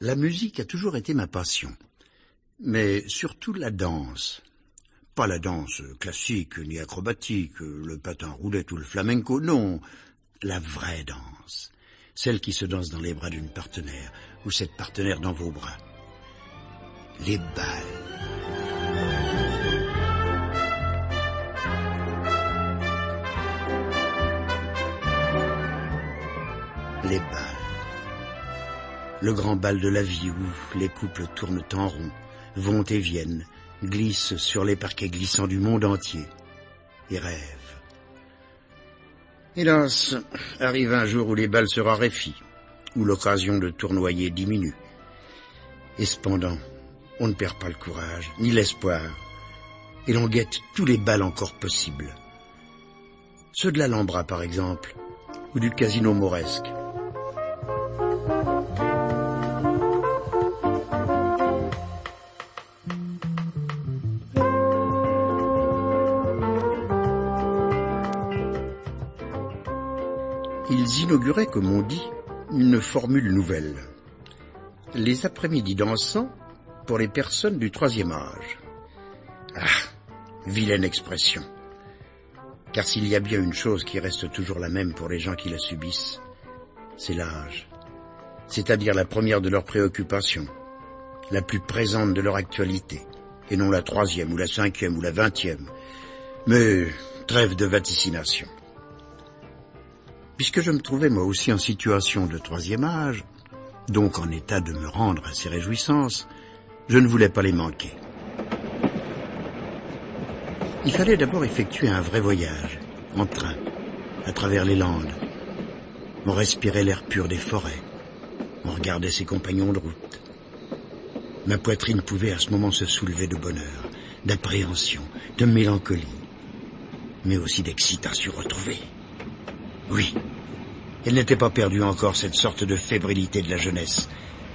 La musique a toujours été ma passion, mais surtout la danse. Pas la danse classique ni acrobatique, le patin roulette ou le flamenco, non, la vraie danse, celle qui se danse dans les bras d'une partenaire, ou cette partenaire dans vos bras. Les balles. Les balles le grand bal de la vie où les couples tournent en rond, vont et viennent, glissent sur les parquets glissants du monde entier et rêvent. Hélas, arrive un jour où les balles se raréfient, où l'occasion de tournoyer diminue. Et cependant, on ne perd pas le courage, ni l'espoir, et l'on guette tous les balles encore possibles. Ceux de l'Alhambra, par exemple, ou du casino mauresque. Ils inauguraient, comme on dit, une formule nouvelle. Les après-midi dansants pour les personnes du troisième âge. Ah, vilaine expression. Car s'il y a bien une chose qui reste toujours la même pour les gens qui la subissent, c'est l'âge. C'est-à-dire la première de leurs préoccupations, la plus présente de leur actualité, et non la troisième ou la cinquième ou la vingtième. Mais trêve de vaticination. Puisque je me trouvais moi aussi en situation de troisième âge, donc en état de me rendre à ces réjouissances, je ne voulais pas les manquer. Il fallait d'abord effectuer un vrai voyage, en train, à travers les landes. On respirait l'air pur des forêts. On regardait ses compagnons de route. Ma poitrine pouvait à ce moment se soulever de bonheur, d'appréhension, de mélancolie, mais aussi d'excitation retrouvée. Oui, elle n'était pas perdue encore, cette sorte de fébrilité de la jeunesse,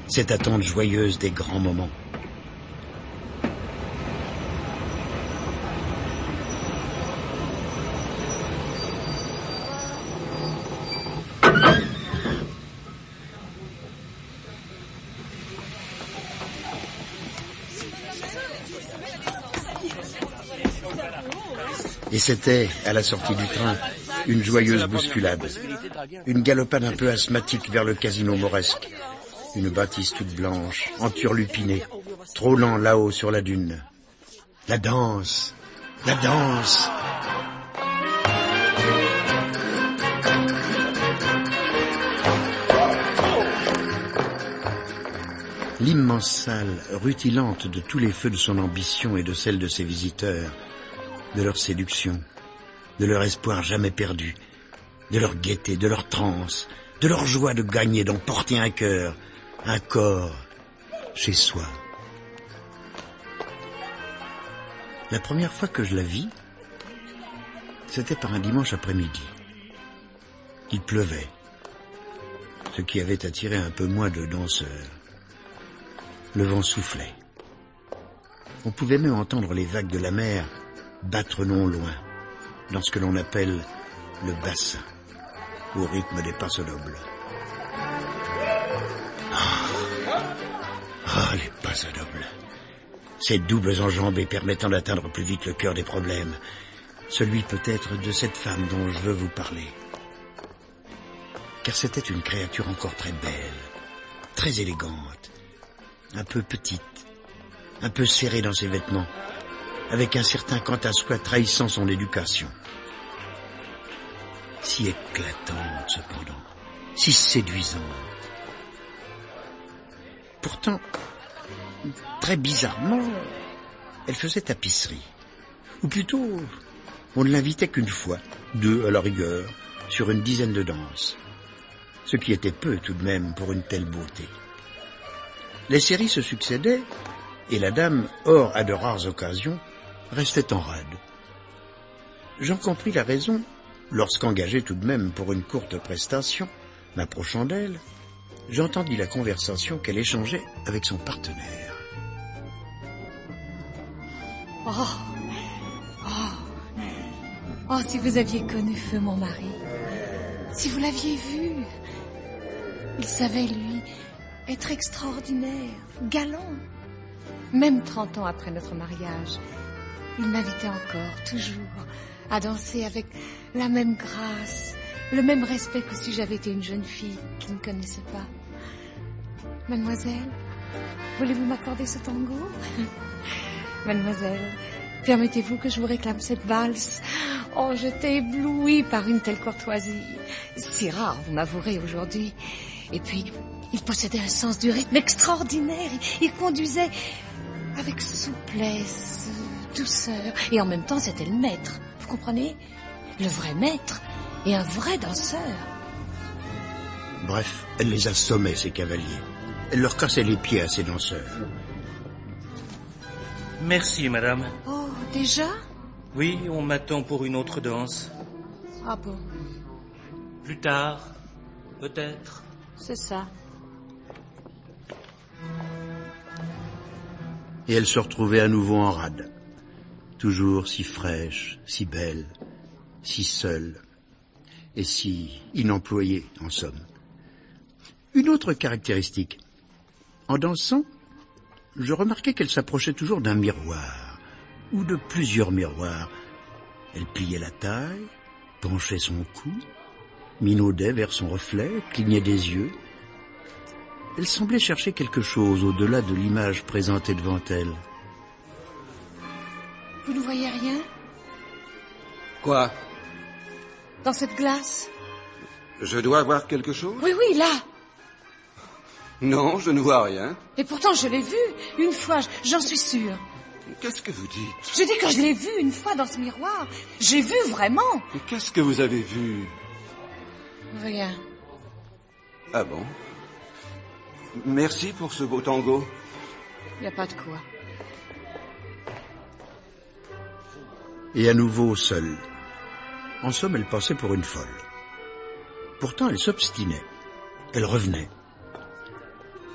cette attente joyeuse des grands moments. Et c'était, à la sortie du train, une joyeuse bousculade. Une galopade un peu asthmatique vers le casino mauresque. Une bâtisse toute blanche, enturlupinée, trop là-haut sur la dune. La danse, la danse. L'immense salle, rutilante de tous les feux de son ambition et de celle de ses visiteurs, de leur séduction, de leur espoir jamais perdu, de leur gaieté, de leur transe, de leur joie de gagner, d'emporter un cœur, un corps, chez soi. La première fois que je la vis, c'était par un dimanche après-midi. Il pleuvait, ce qui avait attiré un peu moins de danseurs. Le vent soufflait. On pouvait même entendre les vagues de la mer battre non loin dans ce que l'on appelle le bassin, au rythme des passodobles. Ah, ah les passodobles. Ces doubles enjambées permettant d'atteindre plus vite le cœur des problèmes. Celui peut-être de cette femme dont je veux vous parler. Car c'était une créature encore très belle, très élégante, un peu petite, un peu serrée dans ses vêtements, avec un certain quant à soi trahissant son éducation si éclatante cependant, si séduisante. Pourtant, très bizarrement, elle faisait tapisserie. Ou plutôt, on ne l'invitait qu'une fois, deux à la rigueur, sur une dizaine de danses. Ce qui était peu tout de même pour une telle beauté. Les séries se succédaient, et la dame, hors à de rares occasions, restait en rade. J'en compris la raison Lorsqu'engagé tout de même pour une courte prestation, m'approchant d'elle, j'entendis la conversation qu'elle échangeait avec son partenaire. Oh, oh, oh, si vous aviez connu Feu, mon mari, si vous l'aviez vu, il savait, lui, être extraordinaire, galant. Même 30 ans après notre mariage, il m'invitait encore, toujours, à danser avec la même grâce, le même respect que si j'avais été une jeune fille qui ne connaissait pas. Mademoiselle, voulez-vous m'accorder ce tango? Mademoiselle, permettez-vous que je vous réclame cette valse? Oh, j'étais éblouie par une telle courtoisie. Si rare, vous m'avouerez aujourd'hui. Et puis, il possédait un sens du rythme extraordinaire. Il conduisait avec souplesse, douceur. Et en même temps, c'était le maître. Vous comprenez? Le vrai maître et un vrai danseur. Bref, elle les assommait, ces cavaliers. Elle leur cassait les pieds à ces danseurs. Merci, madame. Oh, déjà? Oui, on m'attend pour une autre danse. Ah bon, Plus tard, peut-être. c'est ça. Et elle se retrouvait à nouveau en rade. Toujours si fraîche, si belle, si seule, et si inemployée, en somme. Une autre caractéristique. En dansant, je remarquais qu'elle s'approchait toujours d'un miroir, ou de plusieurs miroirs. Elle pliait la taille, penchait son cou, minaudait vers son reflet, clignait des yeux. Elle semblait chercher quelque chose au-delà de l'image présentée devant elle. Vous ne voyez rien Quoi dans cette glace Je dois voir quelque chose Oui, oui, là. Non, je ne vois rien. Et pourtant, je l'ai vu une fois, j'en suis sûre. Qu'est-ce que vous dites Je dis que je l'ai vu une fois dans ce miroir. J'ai vu vraiment. Mais Qu'est-ce que vous avez vu Rien. Ah bon? Merci pour ce beau tango. Il n'y a pas de quoi. Et à nouveau seule. En somme, elle passait pour une folle. Pourtant, elle s'obstinait. Elle revenait.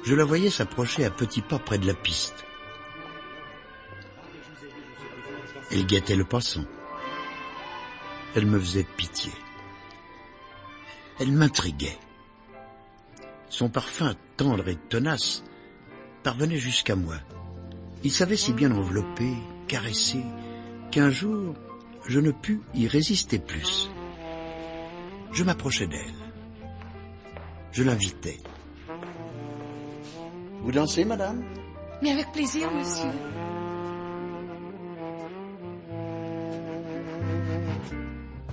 Je la voyais s'approcher à petits pas près de la piste. Elle guettait le passant. Elle me faisait pitié. Elle m'intriguait. Son parfum tendre et tenace parvenait jusqu'à moi. Il savait si bien envelopper, caresser, qu'un jour, je ne pus y résister plus. Je m'approchai d'elle. Je l'invitai. Vous dansez, madame? Mais avec plaisir, monsieur.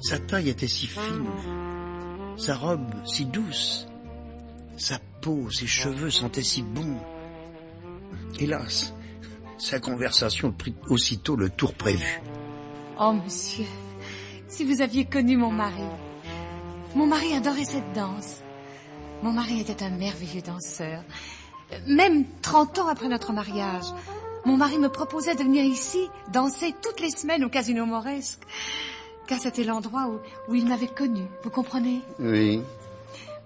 Sa taille était si fine, sa robe si douce, sa peau, ses cheveux sentaient si bon. Hélas, sa conversation prit aussitôt le tour prévu. Oh, monsieur, si vous aviez connu mon mari. Mon mari adorait cette danse. Mon mari était un merveilleux danseur. Même 30 ans après notre mariage, mon mari me proposait de venir ici danser toutes les semaines au Casino Moresque. Car c'était l'endroit où, où il m'avait connu, vous comprenez? Oui.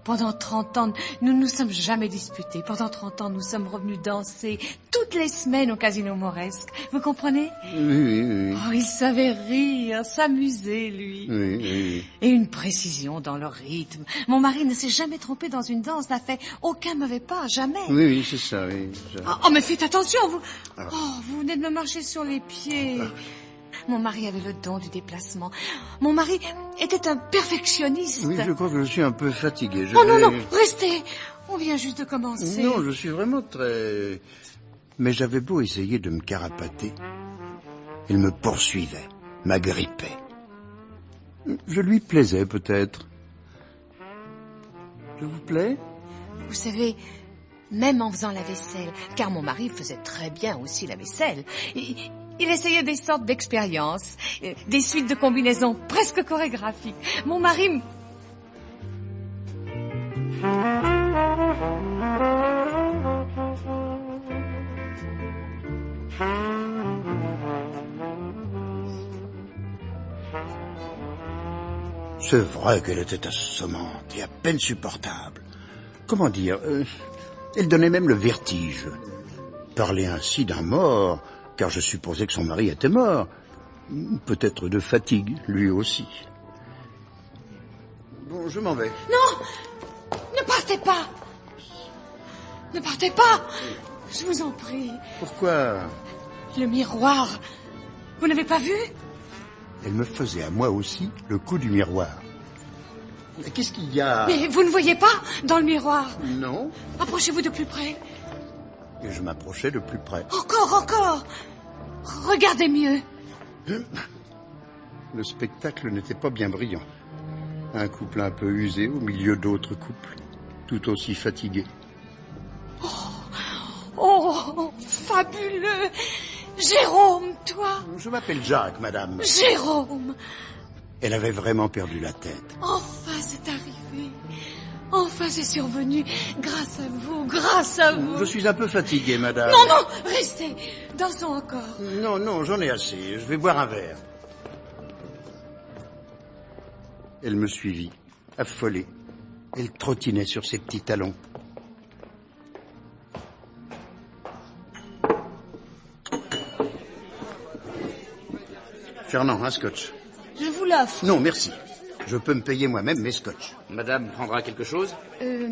Pendant 30 ans, nous ne nous sommes jamais disputés. Pendant 30 ans, nous sommes revenus danser toutes les semaines au Casino Moresque. Vous comprenez Oui, oui, oui. Oh, il savait rire, s'amuser, lui. Oui, oui. Et une précision dans le rythme. Mon mari ne s'est jamais trompé dans une danse, n'a fait aucun mauvais pas, jamais. Oui, oui, c'est ça, oui. ça. Oh, oh, mais faites attention, vous... Oh, vous venez de me marcher sur les pieds. Mon mari avait le don du déplacement. Mon mari était un perfectionniste. Oui, je crois que je suis un peu fatigué. Je Oh non, vais- non, restez. On vient juste de commencer. Non, je suis vraiment très... Mais j'avais beau essayer de me carapater. Il me poursuivait, m'agrippait. Je lui plaisais peut-être. Je vous plais? Vous savez, même en faisant la vaisselle, car mon mari faisait très bien aussi la vaisselle, il, il essayait des sortes d'expériences, euh, des suites de combinaisons presque chorégraphiques. Mon mari... C'est vrai qu'elle était assommante et à peine supportable. Comment dire euh, Elle donnait même le vertige. Parler ainsi d'un mort, car je supposais que son mari était mort. Peut-être de fatigue, lui aussi. Bon, je m'en vais. Ne partez pas Ne partez pas Je vous en prie. Pourquoi? Le miroir. Vous n'avez pas vu? Elle me faisait à moi aussi le coup du miroir. Mais Qu'est-ce qu'il y a? Mais vous ne voyez pas dans le miroir? Non. Approchez-vous de plus près. Et je m'approchais de plus près. Encore, encore. Regardez mieux. Le spectacle n'était pas bien brillant. Un couple un peu usé au milieu d'autres couples, tout aussi fatigués. Oh, fabuleux. Jérôme, toi. Je m'appelle Jacques, madame. Jérôme. Elle avait vraiment perdu la tête. Enfin, c'est arrivé. Enfin, c'est survenu. Grâce à vous, grâce à vous. Je suis un peu fatigué, madame. Non, non, restez. Dansons encore. Non, non, j'en ai assez. Je vais boire un verre. Elle me suivit, affolée. Elle trottinait sur ses petits talons. Fernand, un scotch. Je vous l'offre. Non, merci. Je peux me payer moi-même mes scotch. Madame prendra quelque chose Euh,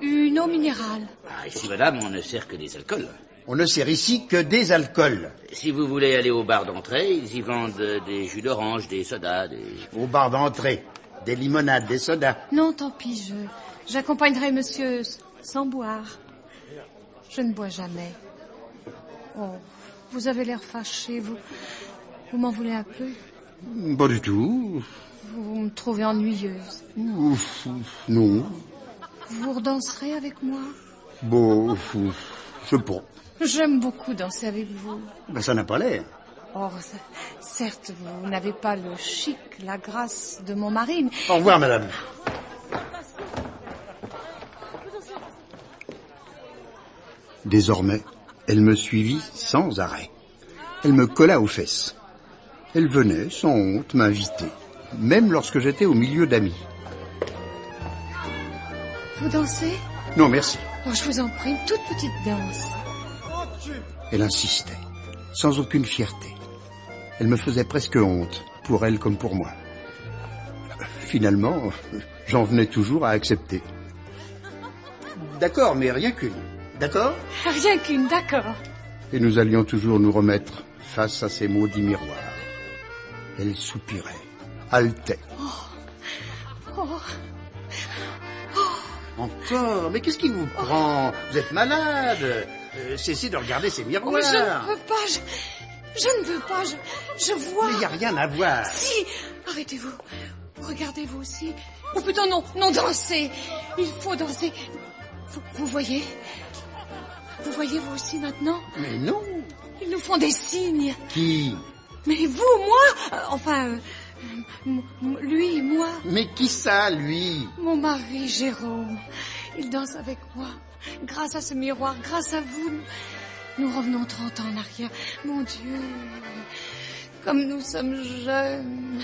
une eau minérale. ah, Ici, madame, on ne sert que des alcools. On ne sert ici que des alcools. Si vous voulez aller au bar d'entrée, ils y vendent euh, des jus d'orange, des sodas, des... Au bar d'entrée, des limonades, des sodas. Non, tant pis, je... J'accompagnerai monsieur sans boire. Je ne bois jamais. Oh, vous avez l'air fâché, vous... Vous m'en voulez un peu? Pas du tout. Vous me trouvez ennuyeuse. Ouf, ouf, non. Vous redanserez avec moi? Bon, ouf, je pas. J'aime beaucoup danser avec vous. Ben, ça n'a pas l'air. C- certes, vous n'avez pas le chic, la grâce de mon mari, mais Au revoir, madame. Désormais, elle me suivit sans arrêt. Elle me colla aux fesses. Elle venait, sans honte, m'inviter, même lorsque j'étais au milieu d'amis. vous dansez? Non, merci. Oh, je vous en prie, une toute petite danse. Elle insistait, sans aucune fierté. Elle me faisait presque honte, pour elle comme pour moi. Finalement, j'en venais toujours à accepter. D'accord, mais rien qu'une. D'accord? Rien qu'une, d'accord. Et nous allions toujours nous remettre face à ces maudits miroirs. Elle soupirait, haletait. Oh, Encore Mais qu'est-ce qui vous prend? Vous êtes malade Euh, Cessez de regarder ces oh, miroirs. je ne veux pas, je, je ne veux pas, je, je vois. Mais il n'y a rien à voir. Si, arrêtez-vous. Regardez-vous aussi. Ou plutôt non, non, dansez. Il faut danser. Vous, vous voyez? Vous voyez vous aussi maintenant? Mais non. Ils nous font des signes. Qui? Mais vous, moi euh, Enfin, euh, lui, moi, Mais qui ça, lui? Mon mari Jérôme. Il danse avec moi. Grâce à ce miroir, grâce à vous, nous revenons 30 ans en arrière. Mon Dieu, comme nous sommes jeunes,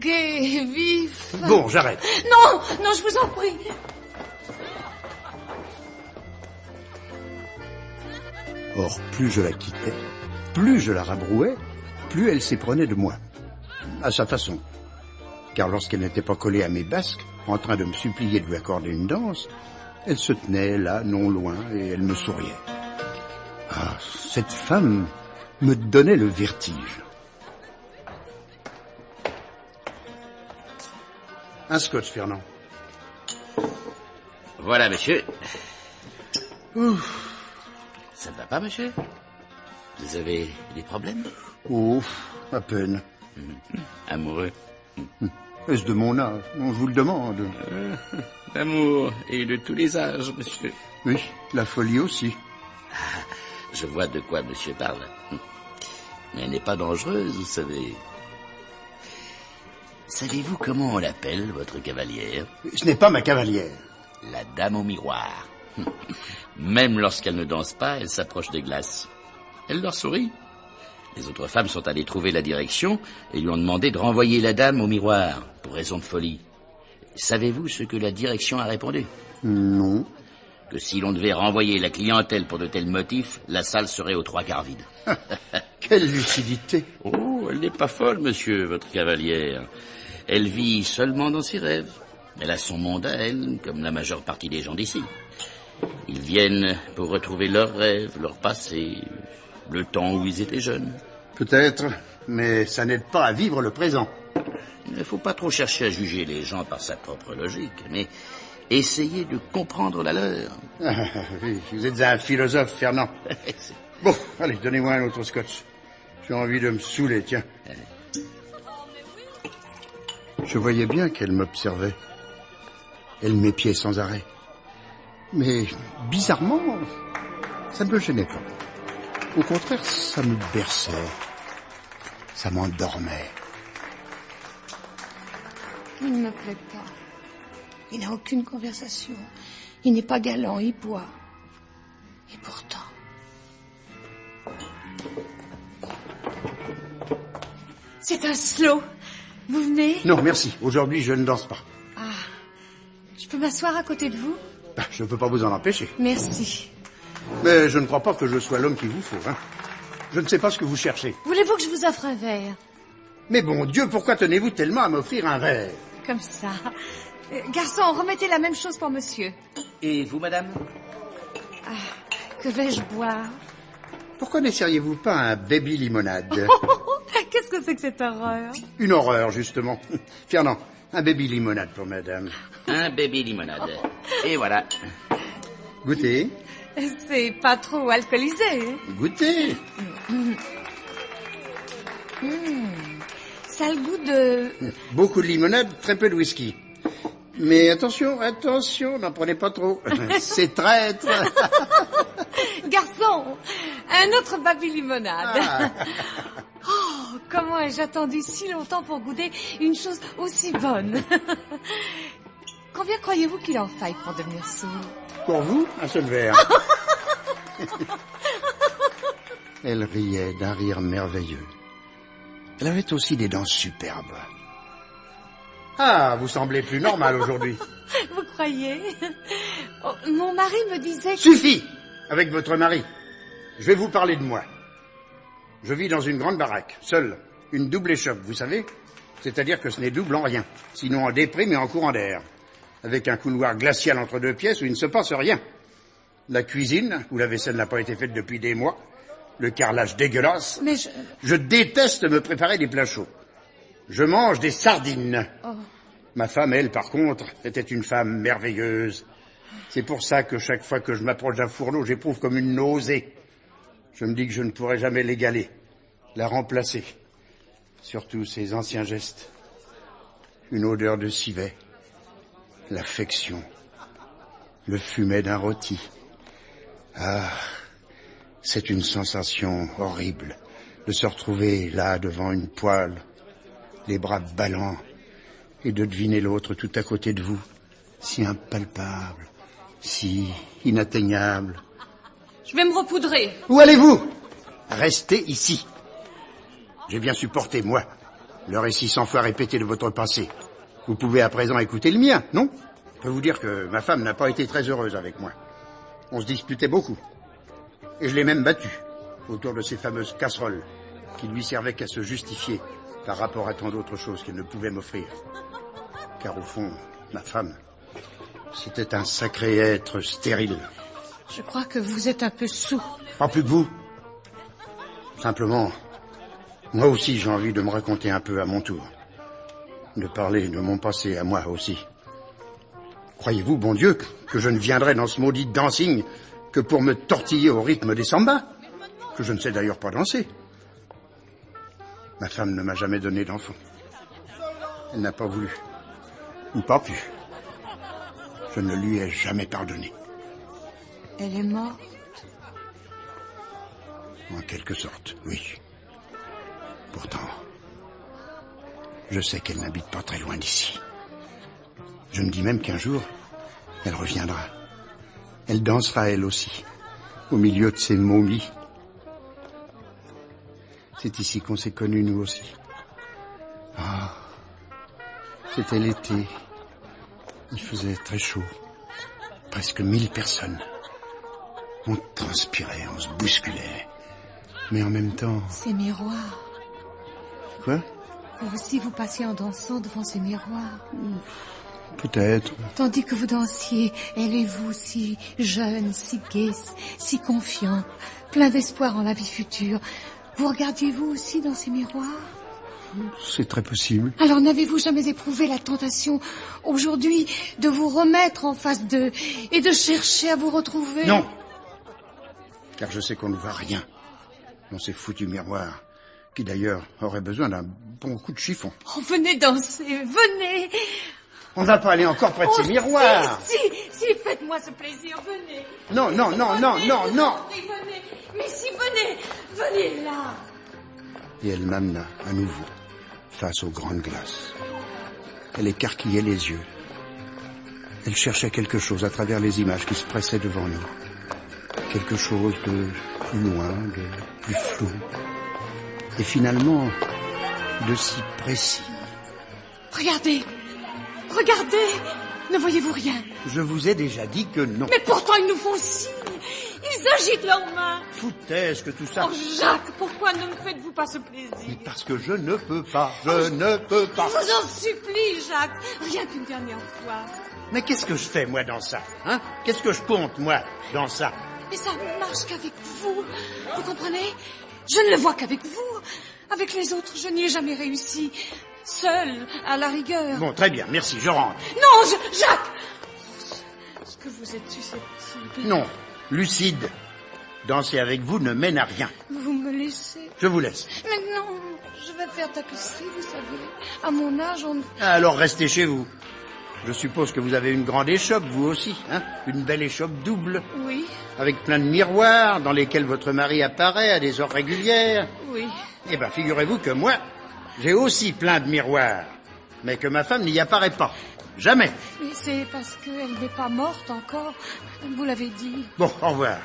gais, vifs. Bon, j'arrête. Non, non, je vous en prie. Or, plus je la quittais, plus je la rabrouais, plus elle s'éprenait de moi. À sa façon. Car lorsqu'elle n'était pas collée à mes basques, en train de me supplier de lui accorder une danse, elle se tenait là, non loin, et elle me souriait. Ah, cette femme me donnait le vertige. Un scotch, Fernand. Voilà, monsieur. Ça ne va pas, monsieur? Vous avez des problèmes? Oh, à peine. Amoureux. Est-ce de mon âge? Non, je vous le demande. L'amour est de tous les âges, monsieur. Oui, la folie aussi. Je vois de quoi monsieur parle. Mais elle n'est pas dangereuse, vous savez. Savez-vous comment on l'appelle, votre cavalière? Ce n'est pas ma cavalière. La dame au miroir. Même lorsqu'elle ne danse pas, elle s'approche des glaces. Elle leur sourit. Les autres femmes sont allées trouver la direction et lui ont demandé de renvoyer la dame au miroir, pour raison de folie. Savez-vous ce que la direction a répondu? Non. Que si l'on devait renvoyer la clientèle pour de tels motifs, la salle serait aux trois quarts vide. Quelle lucidité. Oh, elle n'est pas folle, monsieur, votre cavalière. Elle vit seulement dans ses rêves. Elle a son monde à elle, comme la majeure partie des gens d'ici. Ils viennent pour retrouver leurs rêves, leur passé, le temps où ils étaient jeunes. Peut-être, mais ça n'aide pas à vivre le présent. Il ne faut pas trop chercher à juger les gens par sa propre logique, mais essayer de comprendre la leur. Ah, oui, vous êtes un philosophe, Fernand. Bon, allez, donnez-moi un autre scotch. J'ai envie de me saouler, tiens. Je voyais bien qu'elle m'observait. Elle m'épiait sans arrêt. Mais bizarrement, ça ne me gênait pas. Au contraire, ça me berçait. Ça m'endormait. Il ne me plaît pas. Il n'a aucune conversation. Il n'est pas galant, il boit. Et pourtant... C'est un slow. Vous venez? Non, merci. Aujourd'hui, je ne danse pas. Ah, je peux m'asseoir à côté de vous? Ah, Je ne peux pas vous en empêcher. Merci. Mais je ne crois pas que je sois l'homme qu'il vous faut. Hein. Je ne sais pas ce que vous cherchez. Voulez-vous que je vous offre un verre? Mais bon Dieu, pourquoi tenez-vous tellement à m'offrir un verre? Comme ça. Euh, Garçon, remettez la même chose pour monsieur. Et vous, madame? Que vais-je boire? Pourquoi n'essayeriez-vous pas un baby limonade? Qu'est-ce que c'est que cette horreur? Une horreur, justement. Fernand, un baby limonade pour madame. Un bébé limonade. Et voilà. Goûtez, C'est pas trop alcoolisé. hein goûtez. Ça a le goût de... Beaucoup de limonade, très peu de whisky. Mais attention, attention, n'en prenez pas trop. C'est traître. Garçon, un autre baby limonade. Ah. Oh, comment ai-je attendu si longtemps pour goûter une chose aussi bonne? Combien croyez-vous qu'il en faille pour devenir sourd? Pour vous, un seul verre. Elle riait d'un rire merveilleux. Elle avait aussi des dents superbes. Ah, vous semblez plus normal aujourd'hui. Vous croyez? Oh, Mon mari me disait que... Suffit avec votre mari. Je vais vous parler de moi. Je vis dans une grande baraque, seul, une double échoppe, vous savez C'est-à-dire que ce n'est double en rien, sinon en déprime et en courant d'air, avec un couloir glacial entre deux pièces où il ne se passe rien. La cuisine, où la vaisselle n'a pas été faite depuis des mois, le carrelage dégueulasse. Mais je... Je déteste me préparer des plats chauds. Je mange des sardines. Ma femme, elle, par contre, était une femme merveilleuse. C'est pour ça que chaque fois que je m'approche d'un fourneau, j'éprouve comme une nausée. Je me dis que je ne pourrai jamais l'égaler, la remplacer. Surtout ses anciens gestes. Une odeur de civet, l'affection, le fumet d'un rôti. Ah, c'est une sensation horrible de se retrouver là devant une poêle, les bras ballants, et de deviner l'autre tout à côté de vous, si impalpable, si inatteignable. Je vais me repoudrer. Où allez-vous? Restez ici. J'ai bien supporté, moi, le récit cent fois répété de votre passé. Vous pouvez à présent écouter le mien, non? Je peux vous dire que ma femme n'a pas été très heureuse avec moi. On se disputait beaucoup. Et je l'ai même battue autour de ces fameuses casseroles qui lui servaient qu'à se justifier par rapport à tant d'autres choses qu'elle ne pouvait m'offrir. Car au fond, ma femme, c'était un sacré être stérile. Je crois que vous êtes un peu sous. Pas plus que vous. Simplement, moi aussi j'ai envie de me raconter un peu à mon tour. De parler de mon passé à moi aussi. Croyez-vous, bon Dieu, que- je ne viendrai dans ce maudit dancing que pour me tortiller au rythme des sambas? Que je ne sais d'ailleurs pas danser. Ma femme ne m'a jamais donné d'enfant. Elle n'a pas voulu. Ou pas pu. Je ne lui ai jamais pardonné. Elle est morte? En quelque sorte, oui. Pourtant, je sais qu'elle n'habite pas très loin d'ici. Je me dis même qu'un jour, elle reviendra. Elle dansera elle aussi, au milieu de ces momies. C'est ici qu'on s'est connus, nous aussi. Ah, c'était l'été. Il faisait très chaud. Presque mille personnes. On transpirait, on se bousculait. Mais en même temps... Ces miroirs. Quoi? Vous aussi, vous passiez en dansant devant ces miroirs. Peut-être. Tandis que vous dansiez, elle et vous, si jeune, si gai, si confiant, plein d'espoir en la vie future, vous regardiez vous aussi dans ces miroirs C'est très possible. Alors n'avez-vous jamais éprouvé la tentation aujourd'hui de vous remettre en face d'eux et de chercher à vous retrouver? Non Car je sais qu'on ne voit rien dans ces foutus miroirs, qui d'ailleurs auraient besoin d'un bon coup de chiffon. Oh, venez danser, venez On va pas aller encore près de ces Oh, miroirs Si, si, faites-moi ce plaisir, venez Non, non, non, non, Venez, non, non venez Mais si, venez Venez là Et elle m'amena à nouveau face aux grandes glaces. Elle écarquillait les yeux. Elle cherchait quelque chose à travers les images qui se pressaient devant nous. Quelque chose de plus loin, de plus flou. Et finalement, de si précis. Regardez. Regardez. Ne voyez-vous rien? Je vous ai déjà dit que non. Mais pourtant, ils nous font signe. Ils agitent leurs mains. Foutaise que tout ça. Oh, Jacques, pourquoi ne me faites-vous pas ce plaisir? Mais parce que je ne peux pas. Je ne peux Je pas. vous en supplie, Jacques. Rien qu'une dernière fois. Mais qu'est-ce que je fais, moi, dans ça Hein? Qu'est-ce que je compte, moi, dans ça? Mais ça ne marche qu'avec vous. Vous comprenez? Je ne le vois qu'avec vous Avec les autres, je n'y ai jamais réussi. Seul, à la rigueur. Bon, très bien, merci, je rentre. Non, je- Jacques Oh, Est-ce que vous êtes susceptible? Non, lucide. Danser avec vous ne mène à rien. Vous me laissez Je vous laisse. Mais non, je vais faire tapisserie, vous savez. À mon âge, on... Alors restez chez vous. Je suppose que vous avez une grande échoppe, vous aussi, hein? Une belle échoppe double, Oui, avec plein de miroirs dans lesquels votre mari apparaît à des heures régulières. oui. Eh ben, figurez-vous que moi, j'ai aussi plein de miroirs, mais que ma femme n'y apparaît pas. Jamais. Mais c'est parce qu'elle n'est pas morte encore. Vous l'avez dit. Bon, au revoir.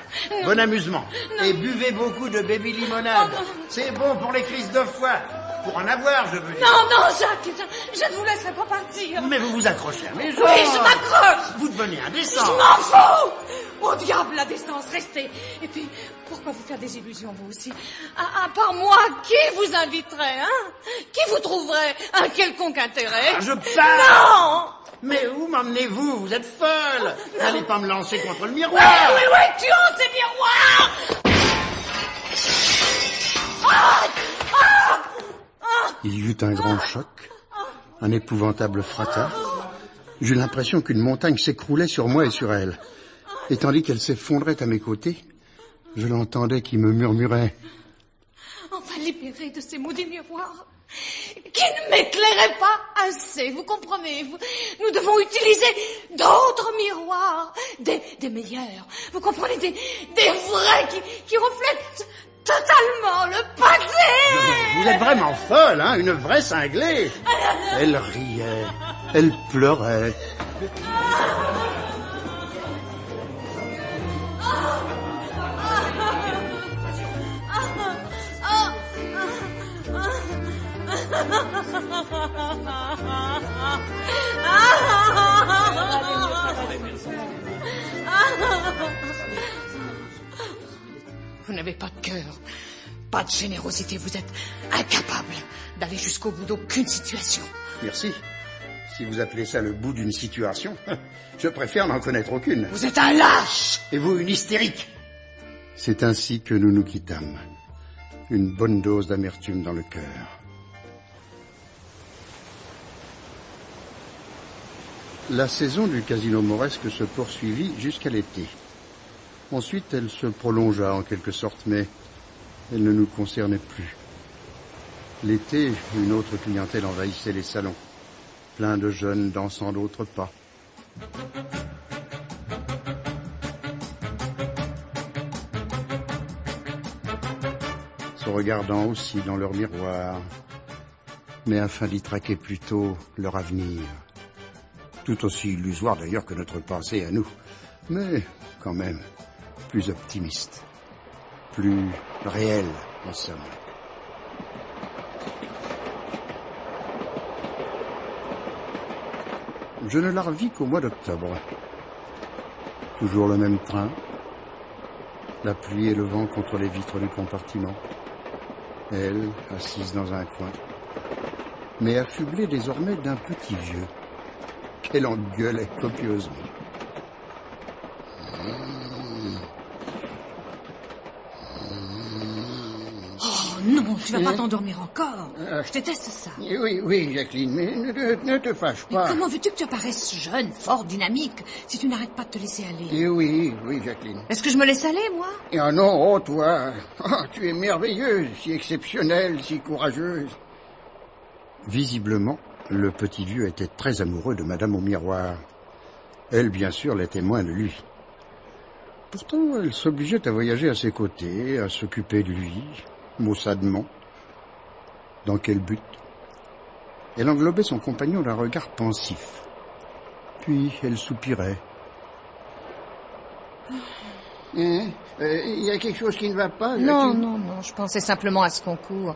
Bon amusement. Et buvez beaucoup de baby limonade. Oh. C'est bon pour les crises de foie. Pour en avoir, je veux dire. Non, non, Jacques, je, je ne vous laisserai pas partir. Mais vous vous accrochez à mes jambes. Oui, je m'accroche. Vous devenez Je indécent. m'en fous Au diable, la décence, restez. Et puis, pourquoi vous faire des illusions, vous aussi? À, à part moi, qui vous inviterait, hein? Qui vous trouverait un quelconque intérêt? Ah, je pars. Non Mais où m'emmenez-vous? Vous êtes folle. N'allez pas me lancer contre le Oui, miroir. oui, oui, tuons ces miroirs Il y eut un grand choc, un épouvantable fracas. J'eus l'impression qu'une montagne s'écroulait sur moi et sur elle. Et tandis qu'elle s'effondrait à mes côtés, je l'entendais qui me murmurait. Enfin, libéré de ces maudits miroirs qui ne m'éclairaient pas assez, vous comprenez vous- Nous devons utiliser d'autres miroirs, des, des meilleurs, vous comprenez Des, des vrais qui, qui reflètent totalement le passé. Vous êtes vraiment folle, hein Une vraie cinglée. Elle riait, elle pleurait. Vous n'avez pas de cœur, pas de générosité, vous êtes incapable d'aller jusqu'au bout d'aucune situation. Merci. Si vous appelez ça le bout d'une situation, je préfère n'en connaître aucune. Vous êtes un lâche Et vous, une hystérique C'est ainsi que nous nous quittâmes. Une bonne dose d'amertume dans le cœur. La saison du casino mauresque se poursuivit jusqu'à l'été. Ensuite, elle se prolongea en quelque sorte, mais elle ne nous concernait plus. L'été, une autre clientèle envahissait les salons. Plein de jeunes dansant d'autres pas. se regardant aussi dans leur miroir, mais afin d'y traquer plutôt leur avenir. Tout aussi illusoire d'ailleurs que notre pensée à nous, mais quand même plus optimiste, plus réel en somme. Je ne la revis qu'au mois d'octobre. Toujours le même train, la pluie et le vent contre les vitres du compartiment. Elle, assise dans un coin, mais affublée désormais d'un petit vieux. Elle engueulait copieusement. Oh non, tu vas pas t'endormir encore. Euh. Je déteste ça. Oui, oui, Jacqueline, mais ne, ne- ne te fâche Mais pas. comment veux-tu que tu apparaisses jeune, fort, dynamique, si tu n'arrêtes pas de te laisser aller? Eh oui, oui, Jacqueline. Est-ce que je me laisse aller, moi? Et oh non, oh toi, Oh, tu es merveilleuse, si exceptionnelle, si courageuse. Visiblement, le petit vieux était très amoureux de Madame au miroir. Elle, bien sûr, l'était moins de lui. Pourtant, elle s'obligeait à voyager à ses côtés, à s'occuper de lui, maussadement. Dans quel but? Elle englobait son compagnon d'un regard pensif. Puis elle soupirait. Hein? Il y a quelque chose qui ne va pas? Non, non, non, je pensais simplement à ce concours.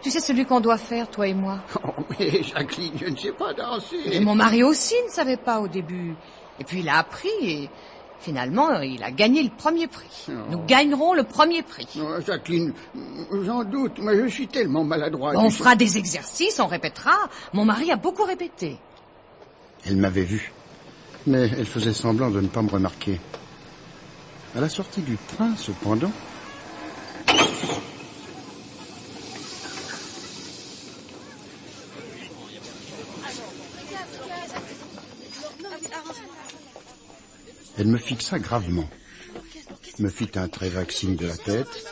Tu sais, celui qu'on doit faire, toi et moi. Oh, mais Jacqueline, je ne sais pas danser. Et mon mari aussi ne savait pas au début. Et puis il a appris et finalement, il a gagné le premier prix. Oh. Nous gagnerons le premier prix. Non, Jacqueline, j'en doute, mais je suis tellement maladroit. On fera des exercices, on répétera. Mon mari a beaucoup répété. Elle m'avait vu, mais elle faisait semblant de ne pas me remarquer. À la sortie du train, cependant, elle me fixa gravement, me fit un très vague signe de la tête,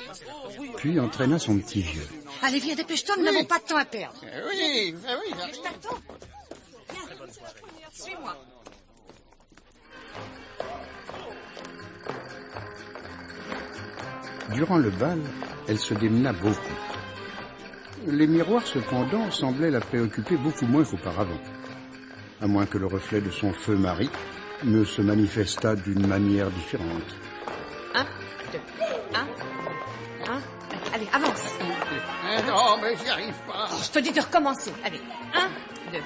puis entraîna son petit vieux. Allez, viens, dépêche-toi, nous n'avons pas de temps à perdre. Oui, oui, Je t'attends. Viens, suis-moi. Durant le bal, elle se démena beaucoup. Les miroirs, cependant, semblaient la préoccuper beaucoup moins qu'auparavant, à moins que le reflet de son feu mari ne se manifestât d'une manière différente. Un, deux, un, un. Allez, avance. non, mais j'y arrive pas. Je te dis de recommencer. Allez, un, deux,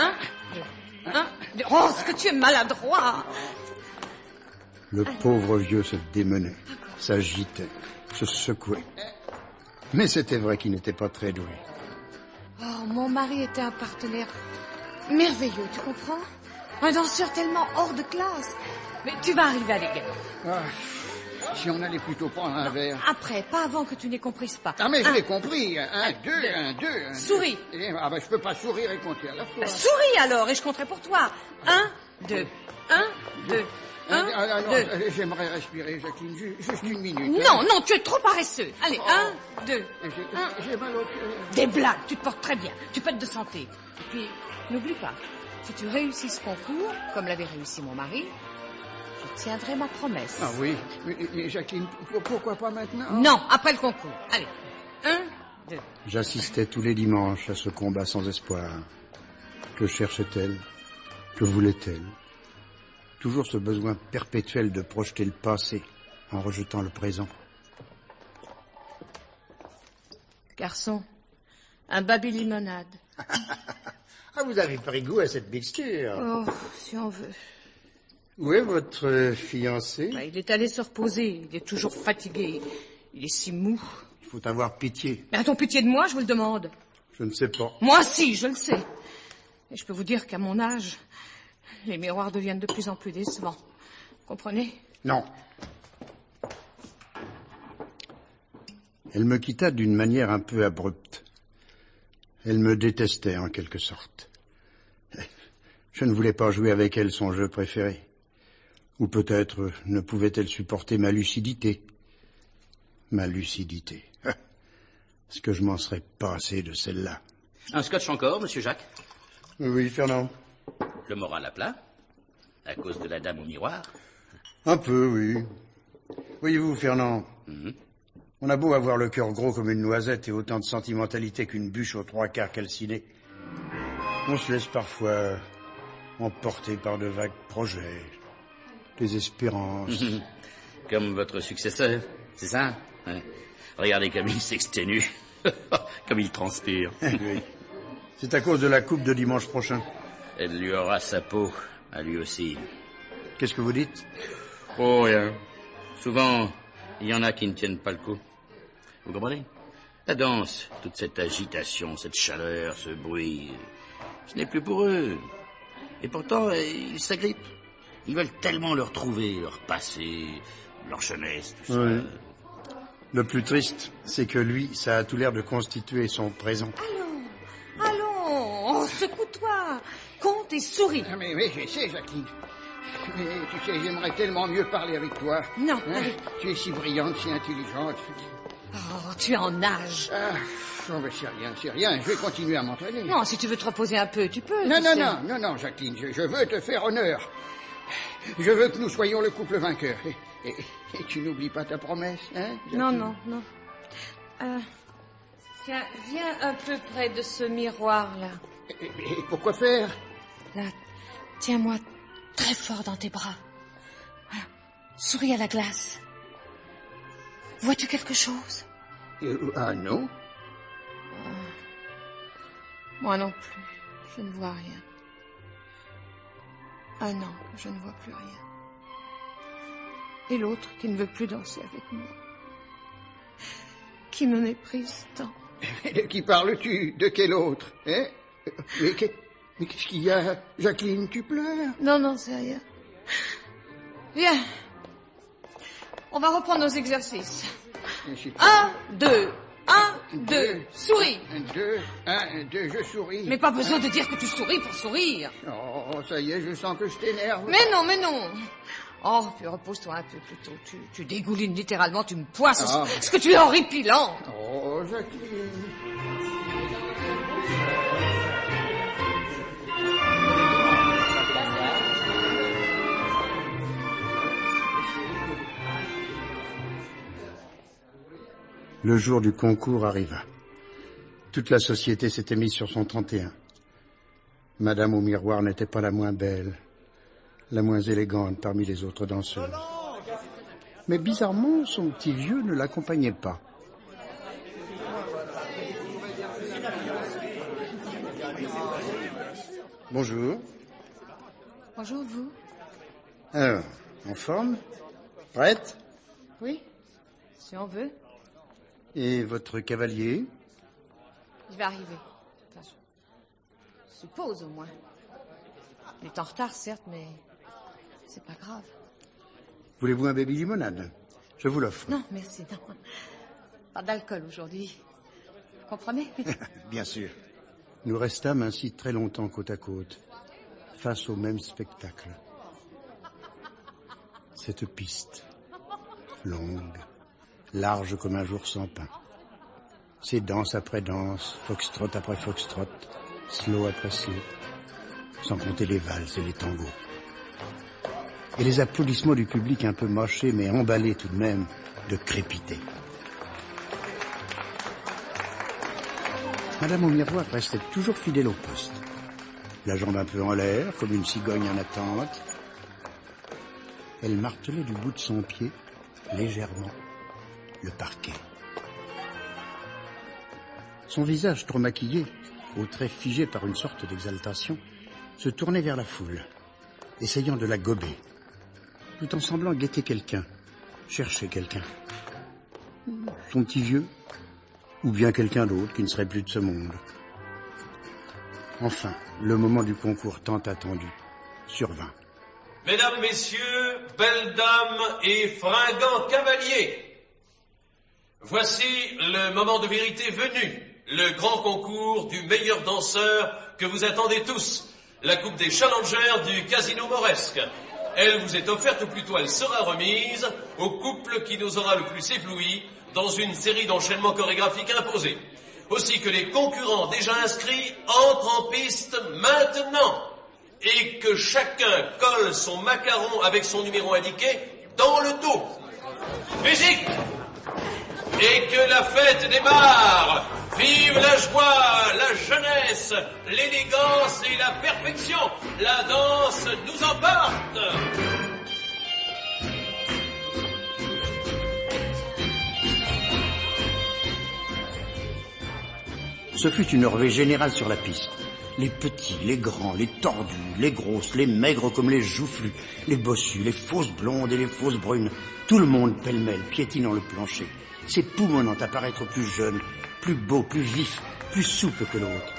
un, deux, un, deux. Oh, ce que tu es maladroit. Le pauvre vieux se démenait, s'agitait, se secouait. Mais c'était vrai qu'il n'était pas très doué. Oh, mon mari était un partenaire merveilleux, tu comprends? Un danseur tellement hors de classe. Mais tu vas arriver à l'égal. Ah, si on allait plutôt prendre un verre. Après, pas avant que tu n'aies compris ce pas. Ah, mais je l'ai compris. Un, deux, un, deux. un, deux. Souris. Eh, Ah, ben, je peux pas sourire et compter à la fois. Bah, souris alors et je compterai pour toi. Un, deux, un, deux, un, Ah, ah, non, deux. euh, J'aimerais respirer, Jacqueline, ju- juste une minute. hein. Non, non, tu es trop paresseux. Allez, Oh. un, deux, j'ai mal au cœur. Des blagues, tu te portes très bien. Tu peux être de santé. Et puis, n'oublie pas, si tu réussis ce concours, comme l'avait réussi mon mari, je tiendrai ma promesse. Ah oui, mais, mais Jacqueline, pour- pourquoi pas maintenant? Non, après le concours. Allez, un, deux. J'assistais tous les dimanches à ce combat sans espoir. Que cherchait-elle Que voulait-elle? Toujours ce besoin perpétuel de projeter le passé en rejetant le présent. Garçon, un baby limonade. Ah, vous avez pris goût à cette mixture. Oh, si on veut. Où est votre fiancé? Bah, il est allé se reposer. Il est toujours fatigué. Il est si mou. Il faut avoir pitié. Mais a-t-on pitié de moi, je vous le demande? Je ne sais pas. Moi, si, je le sais. Et je peux vous dire qu'à mon âge, les miroirs deviennent de plus en plus décevants. Comprenez? Non. Elle me quitta d'une manière un peu abrupte. Elle me détestait en quelque sorte. Je ne voulais pas jouer avec elle son jeu préféré. Ou peut-être ne pouvait-elle supporter ma lucidité? Ma lucidité. Est-ce que je m'en serais passé de celle-là? Un scotch encore, monsieur Jacques? Oui, Fernand. Le moral à plat? À cause de la dame au miroir? Un peu, oui. Voyez-vous, Fernand, Mhm. On a beau avoir le cœur gros comme une noisette et autant de sentimentalité qu'une bûche aux trois quarts calcinée. On se laisse parfois emporter par de vagues projets, des espérances. Comme votre successeur, c'est ça Ouais. Regardez comme il s'exténue. comme il transpire. Oui. C'est à cause de la coupe de dimanche prochain. Elle lui aura sa peau, à lui aussi. Qu'est-ce que vous dites? Oh, rien. Souvent, il y en a qui ne tiennent pas le coup. Vous comprenez? La danse, toute cette agitation, cette chaleur, ce bruit, ce n'est plus pour eux. Et pourtant, euh, ils s'agrippent. Ils veulent tellement le retrouver, leur passé, leur jeunesse, tout ça. Oui. Le plus triste, c'est que lui, ça a tout l'air de constituer son présent. Allons, allons, secoue-toi. Compte et souris. Ah, mais, mais je sais, Jacqueline. Mais tu sais, j'aimerais tellement mieux parler avec toi. Non, Hein, allez. Tu es si brillante, si intelligente. Oh, tu es en nage. Ah, oh, mais c'est rien, c'est rien. Je vais continuer à m'entraîner. Non, si tu veux te reposer un peu, tu peux. non, tu non, sais. non, non, non, Jacqueline, je, je veux te faire honneur. Je veux que nous soyons le couple vainqueur. Et, et- et tu n'oublies pas ta promesse, hein Non, Jacqueline? Non, non. Euh, tiens, viens un peu près de ce miroir-là. Et, et pourquoi faire? Là, tiens-moi très fort dans tes bras. Ah, Souris à la glace. Vois-tu quelque chose? Euh, Ah non Moi non plus. Je ne vois rien. Ah non, je ne vois plus rien. Et l'autre qui ne veut plus danser avec moi. Qui me méprise tant. De qui parles-tu? De quel autre Hein? Mais qu'est-ce qu'il y a? Jacqueline, tu pleures Non, non, c'est rien. Viens. On va reprendre nos exercices. Un, deux. Un, deux. Souris. Un, deux, un, deux, je souris. Mais pas besoin de dire que tu souris pour sourire. Oh, ça y est, je sens que je t'énerve. Mais non, mais non. Oh, puis repose-toi un peu plutôt. Tu, tu dégoulines littéralement, tu me poisses. Ah. Ce que tu es horripilant. Oh, Jacqueline. Le jour du concours arriva. Toute la société s'était mise sur son 31. Madame au miroir n'était pas la moins belle, la moins élégante parmi les autres danseuses. Mais bizarrement, son petit vieux ne l'accompagnait pas. Bonjour. Bonjour, vous. Alors, en forme? Prête? Oui, si on veut. Et votre cavalier? Il va arriver. Enfin, je suppose au moins. Il est en retard, certes, mais c'est pas grave. Voulez-vous un baby limonade? Je vous l'offre. Non, merci, non. Pas d'alcool aujourd'hui. Vous comprenez? Bien sûr. Nous restâmes ainsi très longtemps côte à côte, face au même spectacle. Cette piste, longue, large comme un jour sans pain. Ces danses après danses, foxtrot après foxtrot, slow après slow, sans compter les valses et les tangos. Et les applaudissements du public un peu mochés mais emballés tout de même de crépiter. Madame au restait toujours fidèle au poste. La jambe un peu en l'air, comme une cigogne en attente. Elle martelait du bout de son pied, légèrement, le parquet. Son visage trop maquillé, aux traits figés par une sorte d'exaltation, se tournait vers la foule, essayant de la gober, tout en semblant guetter quelqu'un, chercher quelqu'un. Son petit vieux, ou bien quelqu'un d'autre qui ne serait plus de ce monde. Enfin, le moment du concours tant attendu survint. Mesdames, Messieurs, belles dames et fringants cavaliers, voici le moment de vérité venu, le grand concours du meilleur danseur que vous attendez tous, la Coupe des Challengers du Casino Moresque. Elle vous est offerte, ou plutôt elle sera remise, au couple qui nous aura le plus ébloui dans une série d'enchaînements chorégraphiques imposés. Aussi que les concurrents déjà inscrits entrent en piste maintenant et que chacun colle son macaron avec son numéro indiqué dans le dos. Musique Et que la fête démarre Vive la joie, la jeunesse, l'élégance et la perfection La danse nous emporte Ce fut une orvée générale sur la piste. Les petits, les grands, les tordus, les grosses, les maigres comme les joufflus, les bossus, les fausses blondes et les fausses brunes. Tout le monde pêle-mêle, piétinant le plancher, s'époumonant à paraître plus jeune, plus beau, plus vif, plus souple que l'autre.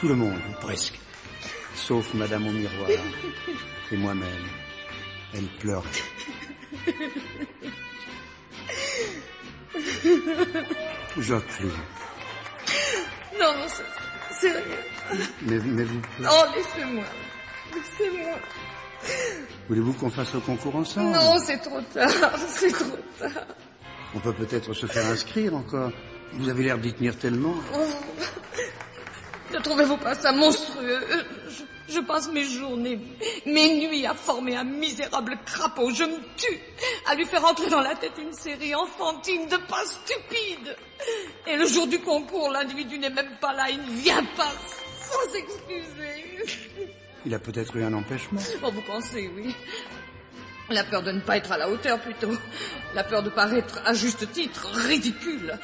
Tout le monde, ou presque, sauf Madame au miroir et moi-même. Elle pleurait. Jacqueline, Non, non, c'est sérieux. mais, mais vous pleurez. Oh, laissez-moi. Laissez-moi. Voulez-vous qu'on fasse le concours ensemble? Non, c'est trop tard. C'est trop tard. On peut peut-être se faire inscrire encore. Vous avez l'air d'y tenir tellement. Ne trouvez-vous pas ça monstrueux? Je, je passe mes journées, mes nuits à former un misérable crapaud. Je me tue à lui faire entrer dans la tête une série enfantine de pas stupides. Et le jour du concours, l'individu n'est même pas là. Il ne vient pas sans s'excuser. Il a peut-être eu un empêchement. Oh, vous pensez, oui. La peur de ne pas être à la hauteur, plutôt. La peur de paraître, à juste titre, ridicule.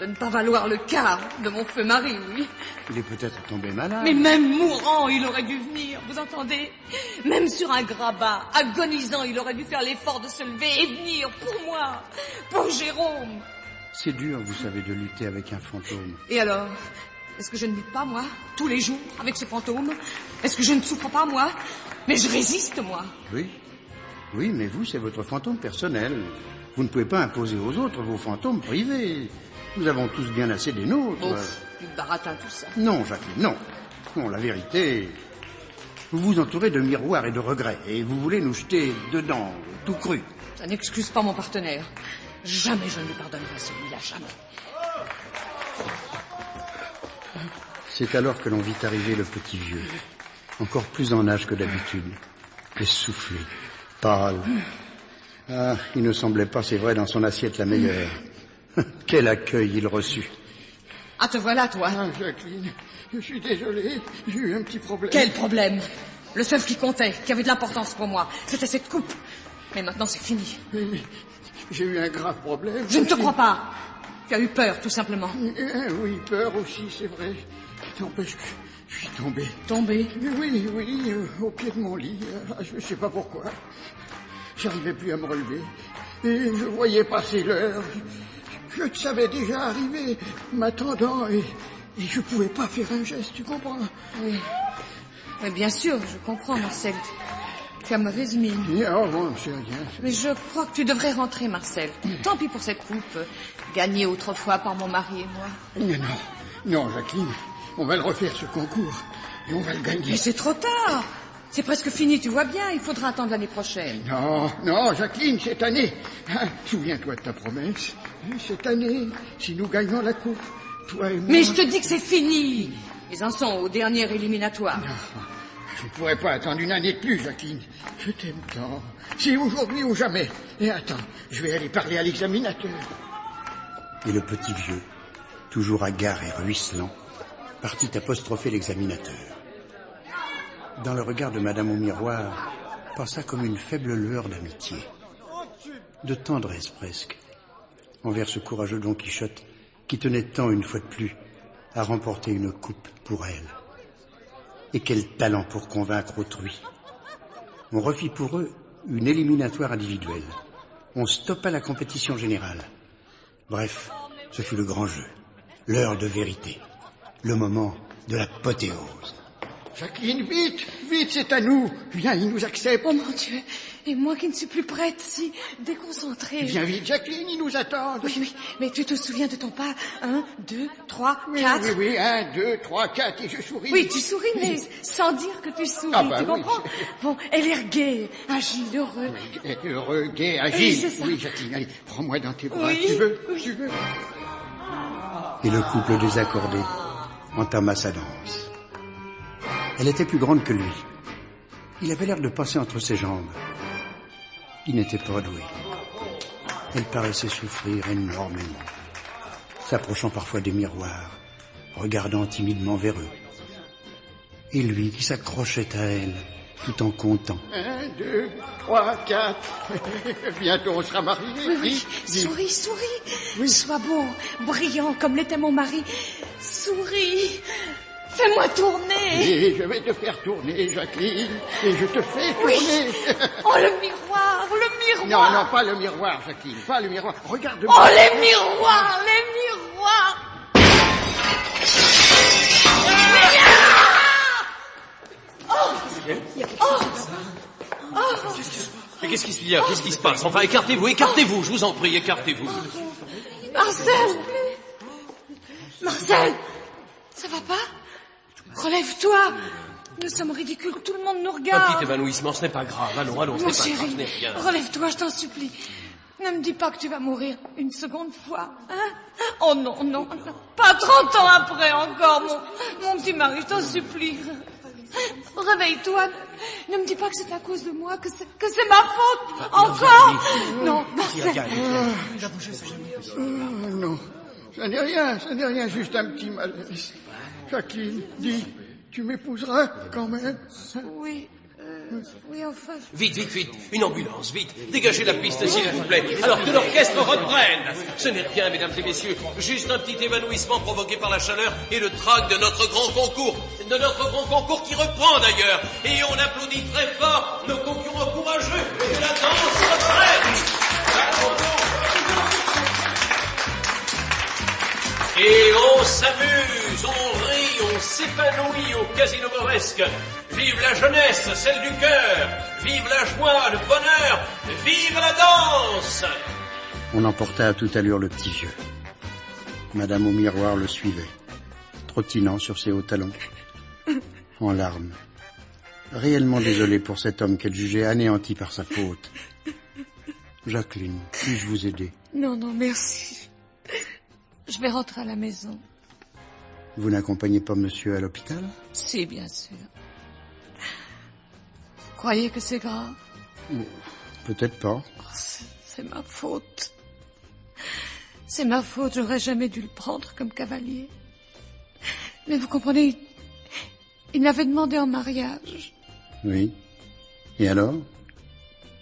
De ne pas valoir le quart de mon feu mari, oui. Il est peut-être tombé malade. Mais même mourant, il aurait dû venir, vous entendez? Même sur un grabat, agonisant, il aurait dû faire l'effort de se lever et venir pour moi, pour Jérôme. C'est dur, vous savez, de lutter avec un fantôme. Et alors Est-ce que je ne lutte pas, moi, tous les jours, avec ce fantôme? Est-ce que je ne souffre pas, moi? Mais je résiste, moi. Oui. Oui, mais vous, c'est votre fantôme personnel. Vous ne pouvez pas imposer aux autres vos fantômes privés. Nous avons tous bien assez des nôtres. Ouf, du baratin, tout ça. Non, Jacqueline, non. Non, la vérité. Vous vous entourez de miroirs et de regrets, et vous voulez nous jeter dedans, tout cru. Ça n'excuse pas mon partenaire. Jamais je ne lui pardonnerai celui-là, jamais. C'est alors que l'on vit arriver le petit vieux, encore plus en âge que d'habitude, essoufflé, pâle. Ah, il ne semblait pas, c'est vrai, dans son assiette la meilleure. Quel accueil il reçut. Ah, te voilà, toi. Ah, Jacqueline, je suis désolé, j'ai eu un petit problème. Quel problème? Le seul qui comptait, qui avait de l'importance pour moi, c'était cette coupe. Mais maintenant, c'est fini. Oui, mais j'ai eu un grave problème. Je ne te crois pas. Tu as eu peur, tout simplement. Euh, oui, peur aussi, c'est vrai. N'empêche que je suis tombé. Tombé. Oui, oui, euh, au pied de mon lit. euh, Je ne sais pas pourquoi. J'arrivais plus à me relever. Et je voyais passer l'heure. Je te savais déjà arriver, m'attendant, et, et je pouvais pas faire un geste, tu comprends? Oui. Mais bien sûr, je comprends, Marcel. Tu as mauvaise mine. Oh bon, c'est rien. Mais je crois que tu devrais rentrer, Marcel. Tant pis pour cette coupe, gagnée autrefois par mon mari et moi. Mais non, non, Jacqueline, on va le refaire ce concours, et on va le gagner. Mais c'est trop tard. C'est presque fini, tu vois bien. Il faudra attendre l'année prochaine. Non, non, Jacqueline, cette année. Hein, Souviens-toi de ta promesse. Hein, Cette année, si nous gagnons la coupe, toi et moi. Mais je te dis que c'est fini. Ils en sont au dernier éliminatoire. Je ne pourrais pas attendre une année de plus, Jacqueline. Je t'aime tant. C'est aujourd'hui ou jamais. Et attends, je vais aller parler à l'examinateur. Et le petit vieux, toujours hagard et ruisselant, partit apostropher l'examinateur. Dans le regard de Madame au miroir, passa comme une faible lueur d'amitié, de tendresse presque, envers ce courageux Don Quichotte qui tenait tant une fois de plus à remporter une coupe pour elle. Et quel talent pour convaincre autrui. On refit pour eux une éliminatoire individuelle. On stoppa la compétition générale. Bref, ce fut le grand jeu, l'heure de vérité, le moment de l'apothéose. Jacqueline, vite, vite, c'est à nous. Viens, il nous accepte. Oh mon Dieu. Et moi qui ne suis plus prête, si déconcentrée. Viens vite, Jacqueline, ils nous attendent. Oui, oui. Mais tu te souviens de ton pas? Un, deux, trois, Oui, quatre. oui, oui, un, deux, trois, quatre, et je souris. Oui, tu souris, mais sans dire que tu souris, Ah bah tu oui. comprends? Bon, elle est gai, agile, heureux. Eh, Heureux, gai, Oui, agile. c'est ça. Oui, Jacqueline, allez, prends-moi dans tes bras. Oui, Tu veux oui. Tu veux Et le couple désaccordé entama sa danse. Elle était plus grande que lui. Il avait l'air de passer entre ses jambes. Il n'était pas doué. Elle paraissait souffrir énormément, s'approchant parfois des miroirs, regardant timidement vers eux. Et lui qui s'accrochait à elle, tout en comptant. Un, deux, trois, quatre. Bientôt on sera mariés. Oui, oui, souris, souris. Sois beau, brillant comme l'était mon mari. Souris. Fais-moi tourner. Et je vais te faire tourner, Jacqueline. Et je te fais Oui. tourner. Oh, le miroir, le Non, miroir. non, pas le miroir, Jacqueline. Pas le miroir. Regarde-moi. Oh, les miroirs, les miroirs. Oh Mais qu'est-ce qui se passe Qu'est-ce qui se passe? Enfin, écartez-vous, écartez-vous, je vous en prie, écartez-vous. Marcel Marcel Ça va pas? Relève-toi Nous sommes ridicules, tout le monde nous Un regarde. petit évanouissement, ce n'est pas grave. Allons, allons, ce n'est pas grave, ce chéri, n'est rien. relève-toi, je t'en supplie. Ne me dis pas que tu vas mourir une seconde fois. Hein? Oh non, non, non. Pas 30 ans après encore, mon, mon petit mari, je t'en supplie. Réveille-toi. Ne me dis pas que c'est à cause de moi, que c'est, que c'est ma faute. Encore Non, Marcel. Oh, non, ça n'est rien, ça n'est rien, juste un petit malaise. Jacqueline, dis, tu m'épouseras quand même Oui, euh, oui, enfin... Vite, vite, vite, une ambulance, vite. Dégagez la piste, s'il vous plaît. Alors que l'orchestre reprenne. Ce n'est rien, mesdames et messieurs. Juste un petit évanouissement provoqué par la chaleur et le trac de notre grand concours. De notre grand concours qui reprend d'ailleurs. Et on applaudit très fort nos concurrents courageux. Et la danse reprenne. Et on s'amuse, on rit, on s'épanouit au casino mauresque. Vive la jeunesse, celle du cœur. Vive la joie, le bonheur. Vive la danse. On emporta à toute allure le petit vieux. Madame au miroir le suivait, trottinant sur ses hauts talons, en larmes, réellement désolée pour cet homme qu'elle jugeait anéanti par sa faute. Jacqueline, puis-je vous aider? Non, non, merci. Je vais rentrer à la maison. Vous n'accompagnez pas monsieur à l'hôpital? Si, bien sûr. Vous croyez que c'est grave? Peut-être pas. Oh, c'est- C'est ma faute. C'est ma faute, j'aurais jamais dû le prendre comme cavalier. Mais vous comprenez, il m'avait demandé en mariage, Oui. Et alors?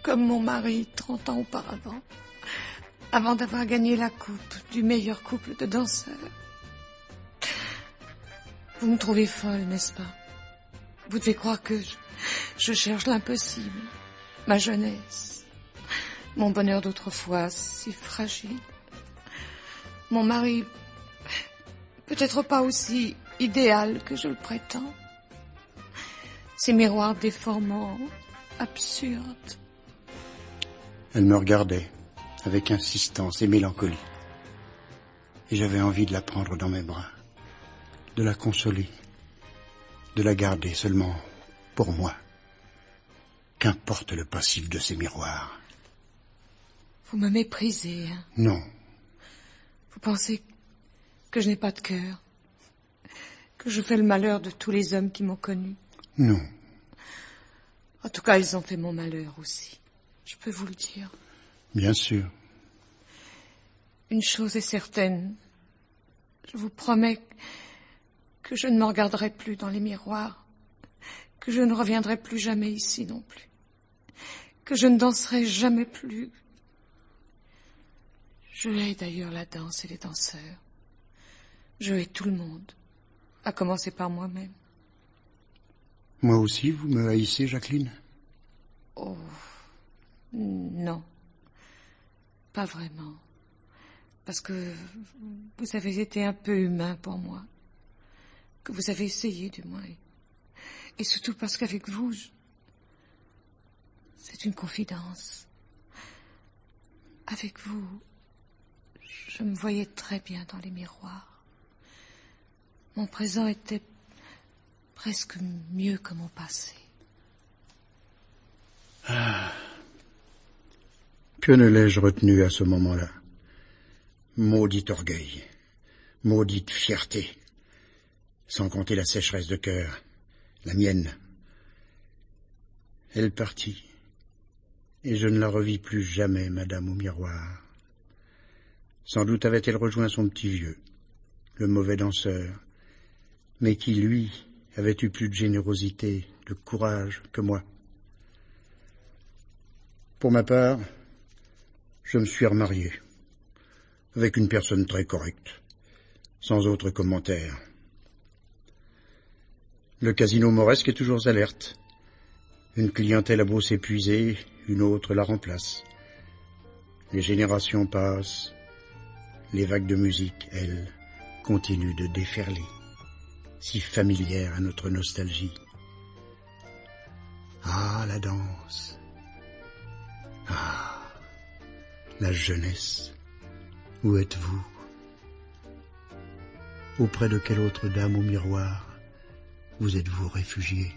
Comme mon mari 30 ans auparavant, avant d'avoir gagné la coupe du meilleur couple de danseurs. Vous me trouvez folle, n'est-ce pas? Vous devez croire que je, je cherche l'impossible, ma jeunesse, mon bonheur d'autrefois si fragile. Mon mari, peut-être pas aussi idéal que je le prétends. Ces miroirs déformants, absurdes. Elle me regardait, avec insistance et mélancolie. Et j'avais envie de la prendre dans mes bras, de la consoler, de la garder seulement pour moi. Qu'importe le passif de ces miroirs. Vous me méprisez, hein Non, Vous pensez que je n'ai pas de cœur Que je fais le malheur de tous les hommes qui m'ont connu non, En tout cas, ils ont fait mon malheur aussi. Je peux vous le dire. bien sûr. Une chose est certaine. Je vous promets que je ne me regarderai plus dans les miroirs, que je ne reviendrai plus jamais ici non plus, que je ne danserai jamais plus. Je hais d'ailleurs la danse et les danseurs. Je hais tout le monde, à commencer par moi-même. Moi aussi, vous me haïssez, Jacqueline? Oh, non, pas vraiment. Parce que vous avez été un peu humain pour moi. Que vous avez essayé, du moins. Et surtout parce qu'avec vous, c'est une confidence. Avec vous, je me voyais très bien dans les miroirs. Mon présent était presque mieux que mon passé. Que ne l'ai-je retenu à ce moment-là? Maudit orgueil, maudite fierté, sans compter la sécheresse de cœur, la mienne. Elle partit, et je ne la revis plus jamais, madame au miroir. Sans doute avait-elle rejoint son petit vieux, le mauvais danseur, mais qui, lui, avait eu plus de générosité, de courage que moi. Pour ma part, je me suis remarié avec une personne très correcte, sans autre commentaire. Le casino mauresque est toujours alerte. Une clientèle a beau s'épuiser, une autre la remplace. Les générations passent, les vagues de musique, elles, continuent de déferler, si familières à notre nostalgie. Ah, la danse. Ah, la jeunesse. Où êtes-vous? Auprès de quelle autre dame au miroir vous êtes-vous réfugié?